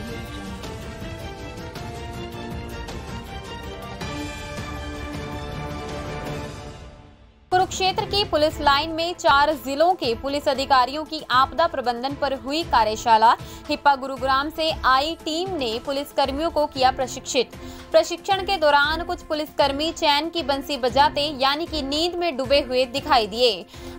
removed Kurukshetra की police line में चार जिलों के पुलिस अधिकारियों की आपदा प्रबंधन पर हुई कार्यशाला। हिप्पा गुरुग्राम से आई टीम ने पुलिस कर्मियों को किया प्रशिक्षित। प्रशिक्षण के दौरान कुछ पुलिसकर्मी चैन की बंसी बजाते, यानी कि नींद में डूबे हुए दिखाई दिए।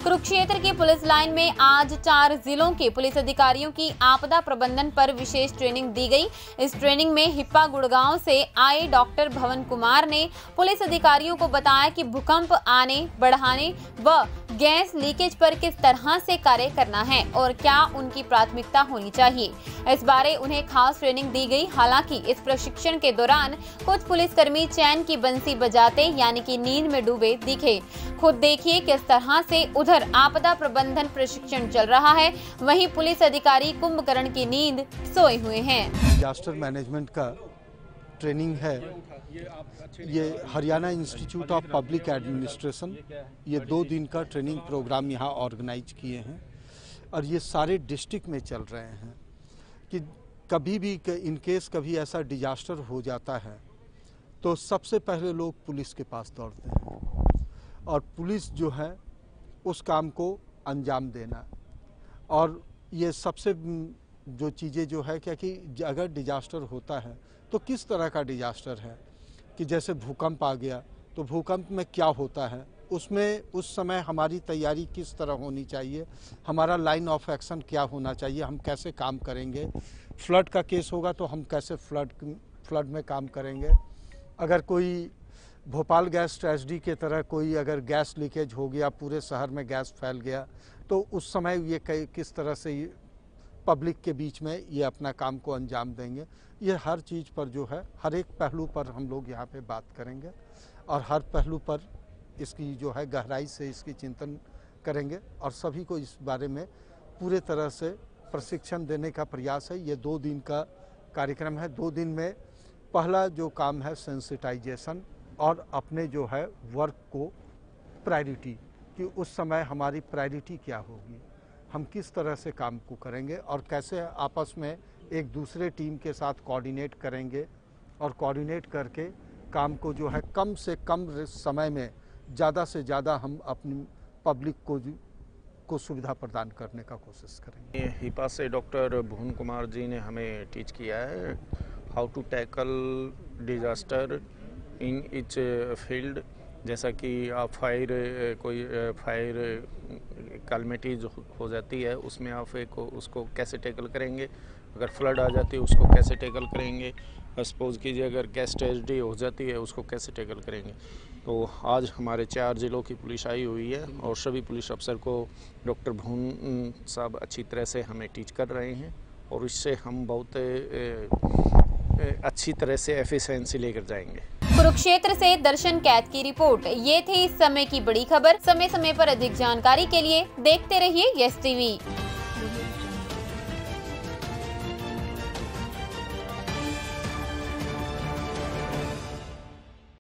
कुरुक्षेत्र की पुलिस लाइन में आज चार जिलों के पुलिस अधिकारियों की आपदा प्रबंधन पर विशेष ट्रेनिंग दी गई। इस ट्रेनिंग में हिप्पा गुड़गांव से आए डॉक्टर भवन कुमार ने पुलिस अधिकारियों को बताया कि भूकंप आने, बढ़ाने व गैस लीकेज पर किस तरह से कार्य करना है और क्या उनकी प्राथमिकता होनी चाहिए? इस बारे उन्हें खास ट्रेनिंग दी गई। हालाँकि इस प्रशिक्षण के दौरान कुछ पुलिसकर्मी चैन की बंसी बजाते, यानी कि नींद में डूबे, दिखे। खुद देखिए किस तरह से उधर आपदा प्रबंधन प्रशिक्षण चल रहा है। वहीं पुलिस अधिकारी कुंभकर्ण की नींद सोए हुए हैं। डिजास्टर मैनेजमेंट का ट्रेनिंग है। ये Haryana institute of public administration ये दो दिन का ट्रेनिंग प्रोग्राम यहाँ ऑर्गेनाइज किए हैं और ये सारे डिस्ट्रिक्ट में चल रहे हैं कि कभी भी इन केस कभी ऐसा डिजास्टर हो जाता है तो सबसे पहले लोग पुलिस के पास दौड़ते हैं और पुलिस जो है, उस काम को अंजाम देना। और ये सबसे जो चीज़ें जो है क्या कि अगर डिजास्टर होता है तो किस तरह का डिजास्टर है? कि जैसे भूकंप आ गया तो भूकंप में क्या होता है? उसमें, उस समय हमारी तैयारी किस तरह होनी चाहिए? हमारा लाइन ऑफ़ एक्शन क्या होना चाहिए? हम कैसे काम करेंगे? फ्लड का केस होगा तो हम कैसे फ्लड फ्लड में काम करेंगे? अगर कोई भोपाल गैस ट्रेजडी के तरह कोई अगर गैस लीकेज हो गया, पूरे शहर में गैस फैल गया तो उस समय ये किस तरह से पब्लिक के बीच में ये अपना काम को अंजाम देंगे। ये हर चीज़ पर जो है, हर एक पहलू पर हम लोग यहाँ पे बात करेंगे और हर पहलू पर इसकी जो है गहराई से इसकी चिंतन करेंगे और सभी को इस बारे में पूरे तरह से प्रशिक्षण देने का प्रयास है। ये दो दिन का कार्यक्रम है। दो दिन में पहला जो काम है सेंसिटाइजेशन और अपने जो है वर्क को प्रायोरिटी कि उस समय हमारी प्रायोरिटी क्या होगी। हम किस तरह से काम को करेंगे और कैसे आपस में एक दूसरे टीम के साथ कोऑर्डिनेट करेंगे और कोऑर्डिनेट करके काम को जो है कम से कम समय में ज़्यादा से ज़्यादा हम अपनी पब्लिक को को सुविधा प्रदान करने का कोशिश करेंगे। हिपा से डॉक्टर भुवन कुमार जी ने हमें टीच किया है how to tackle disaster in each field जैसा कि आप फायर, कोई फायर कैलमिटी जो हो जाती है, उसमें आप एक उसको कैसे टैकल करेंगे? अगर फ्लड आ जाती है, उसको कैसे टैकल करेंगे? सपोज़ कीजिए अगर गैस ट्रेजडी हो जाती है, उसको कैसे टैकल करेंगे? तो आज हमारे चार ज़िलों की पुलिस आई हुई है और सभी पुलिस अफसर को डॉक्टर भून, साहब अच्छी तरह से हमें टीच कर रहे हैं और इससे हम बहुत अच्छी तरह से एफिशिएंसी लेकर जाएँगे। कुरुक्षेत्र से दर्शन कैद की रिपोर्ट। ये थी इस समय की बड़ी खबर। समय समय पर अधिक जानकारी के लिए देखते रहिए यस टीवी।